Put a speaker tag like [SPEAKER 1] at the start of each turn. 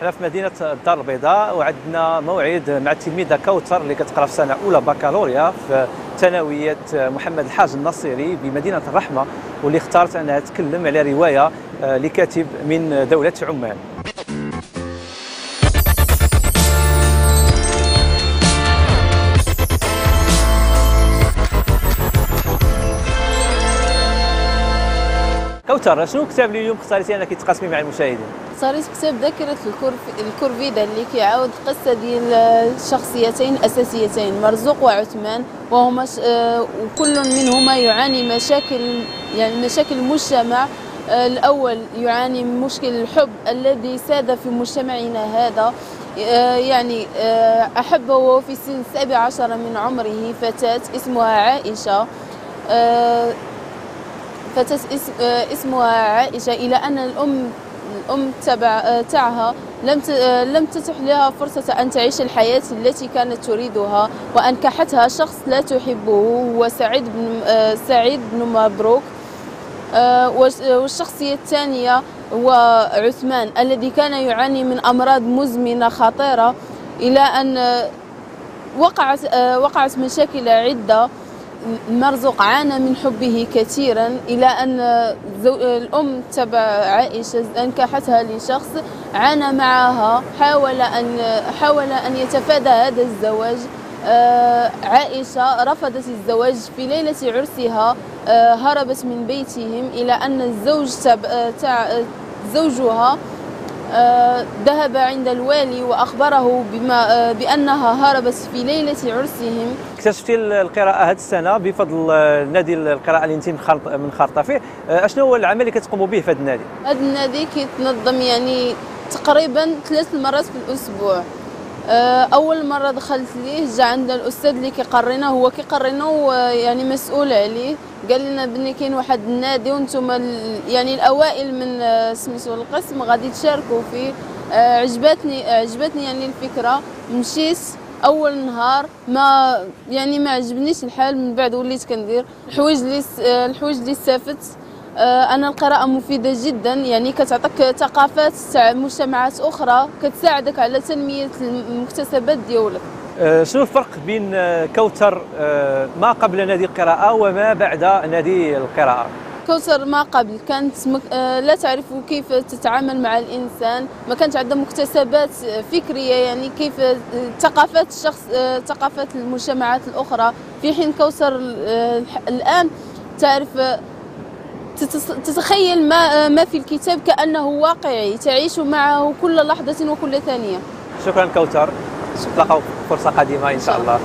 [SPEAKER 1] حنا في مدينة الدار البيضاء وعندنا موعد مع التلميذه كوثر اللي كتقرأ في سنه اولى بكالوريا في ثانوية محمد الحاج النصيري بمدينة الرحمة واللي اختارت أنها تكلم على رواية آه، لكاتب من دولة عمان. كوثر شنو كتاب لي اليوم اختاريتي أنك تقاسمي مع المشاهدين.
[SPEAKER 2] صاريت كتاب ذاكرة الكورفيدا اللي كيعاود قصة ديال شخصيتين أساسيتين مرزوق وعثمان وهما. آه، وكل منهما يعاني مشاكل يعني مشاكل المجتمع. آه، الأول يعاني من مشكل الحب الذي ساد في مجتمعنا هذا. آه، يعني أحب وهو في سن السابع عشر من عمره فتاة اسمها عائشة. فتاة اسمها عائشة. إلى أن الأم الأم تبع تاعها لم لم تتح لها فرصة أن تعيش الحياة التي كانت تريدها وأنكحتها شخص لا تحبه هو سعيد بن سعيد بن مبروك. والشخصية الثانية هو عثمان الذي كان يعاني من أمراض مزمنة خطيرة إلى أن وقعت وقعت مشاكل عدة. مرزوق عانى من حبه كثيرا إلى أن الأم تبع عائشة أنكحتها لشخص عانى معها حاول أن حاول أن يتفادى هذا الزواج. آه، عائشة رفضت الزواج في ليلة عرسها. آه، هربت من بيتهم إلى أن الزوج تبع زوجها آه، ذهب عند الوالي وأخبره بما بأنها هربت في ليلة عرسهم.
[SPEAKER 1] اكتشفتي القراءة هذه السنة بفضل نادي القراءة اللي انت من خارطة فيه أشنو هو العمل اللي كتقوموا به في هذا النادي؟
[SPEAKER 2] هذا النادي كيتنظم يعني تقريبا ثلاث مرات في الأسبوع. آه، أول مرة دخلت ليه جا عندنا الأستاذ اللي كيقرينا هو كيقرينا يعني مسؤول عليه. قال لنا بني كاين واحد النادي وأنتم يعني الأوائل من آه، سميتو القسم غادي تشاركوا فيه. آه، عجبتني عجبتني يعني الفكرة. مشيت أول نهار ما يعني ما عجبنيش الحال من بعد وليت كندير. الحوايج اللي الحوايج اللي استفدت آه، أنا القراءة مفيدة جدا يعني كتعطيك ثقافات تاع مجتمعات أخرى كتساعدك على تنمية المكتسبات ديالك
[SPEAKER 1] آه، شنو الفرق بين آه، كوثر ما قبل نادي القراءة وما بعد نادي القراءة؟
[SPEAKER 2] كوثر ما قبل كانت مك... لا تعرف كيف تتعامل مع الإنسان ما كانت عندها مكتسبات فكرية يعني كيف ثقافات الشخص ثقافات المجتمعات الأخرى في حين كوثر الآن تعرف تتخيل ما ما في الكتاب كأنه واقعي تعيش معه كل لحظة وكل ثانية.
[SPEAKER 1] شكرا كوثر نتلاقاو فرصة قادمة إن شاء الله.